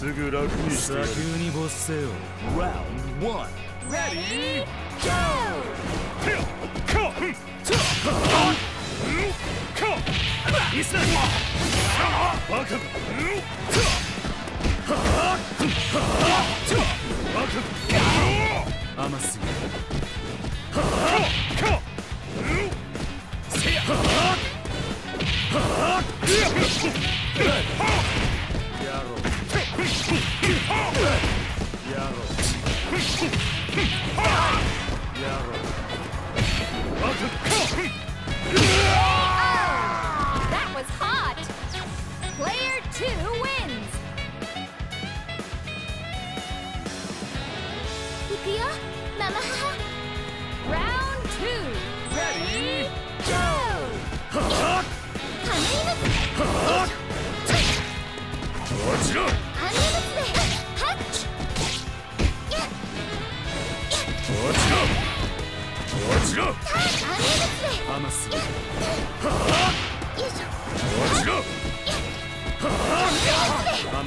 すぐ楽にしてやる。砂丘に没せよ Round 1 Ready, go! イスラバカ甘すぎせ甘すぎよいしょ。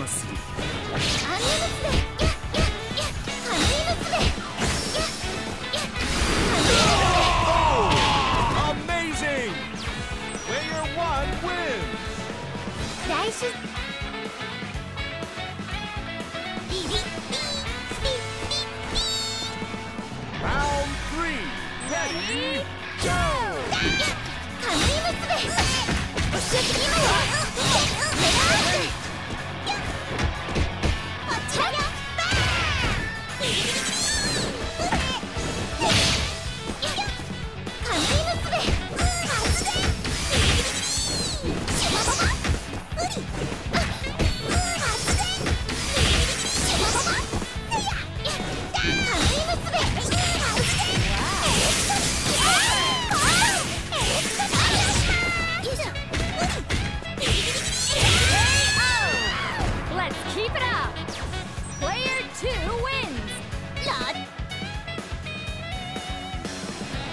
す Yeah!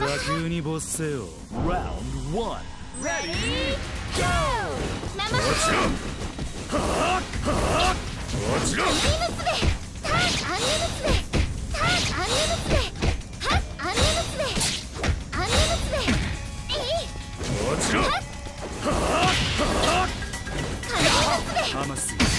ママ砂丘に没せよ Round 1 Ready, go! ママハ落ちろアンニ娘タンアンニ娘タンアンニ娘ハッアンニ娘アンニ娘えい落ちろカムイ娘甘すぎアン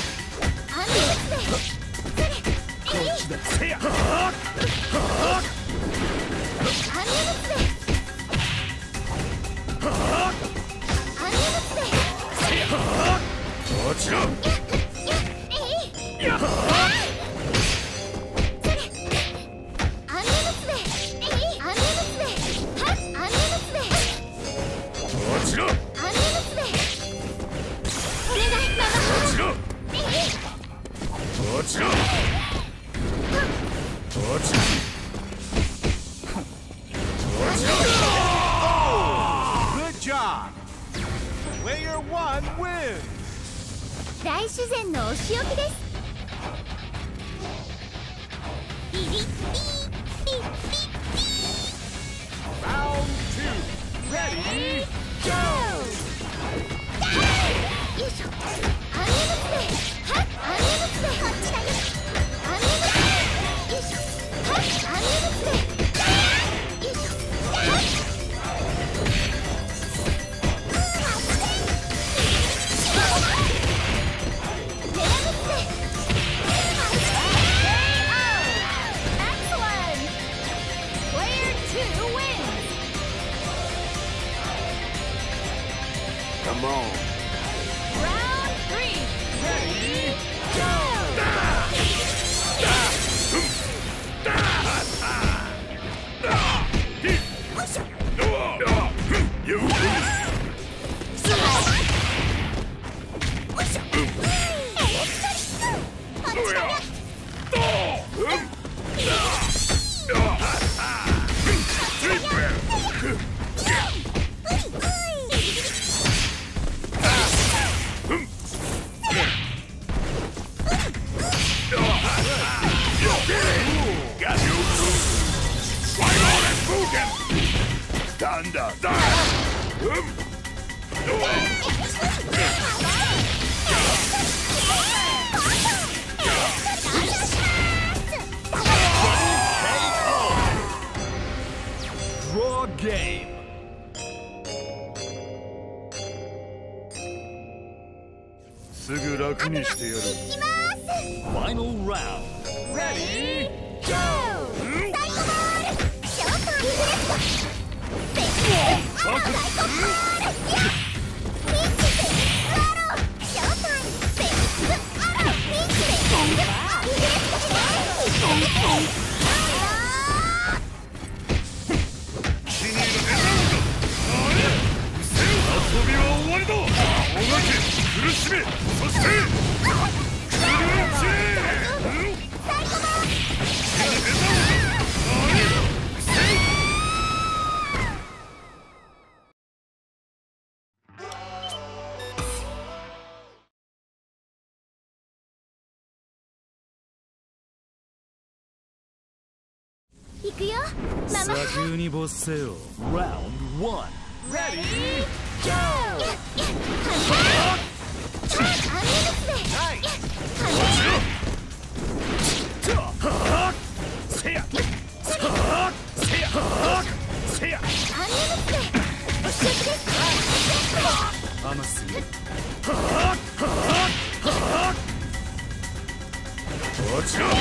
Wins! 大自然のお仕置きですビビビビビ Round two, ready, go! thunder. Draw game. Final round. Ready, go! け、苦しめ、そしてくよママ。砂丘に没せよ Round 1 ready, せやせやせや甘すぎるこちら。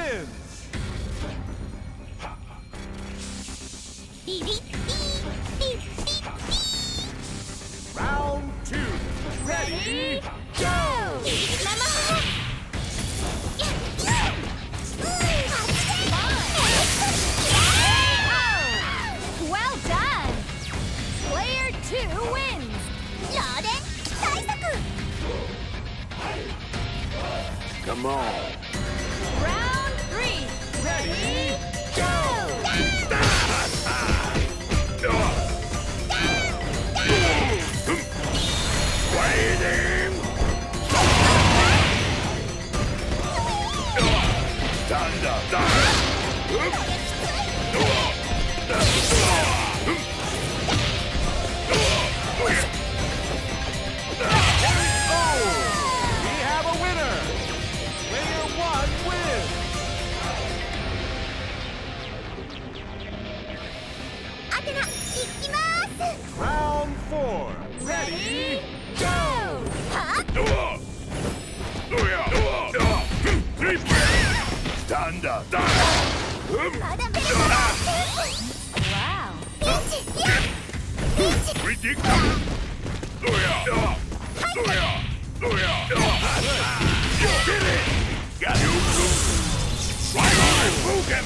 wins. Round two. Ready, Well done! Player two wins! ラーデン対策 Come on. Thunder! Thunder! Right on and move him.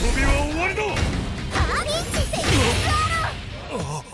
遊びは終わりだハービーチアロー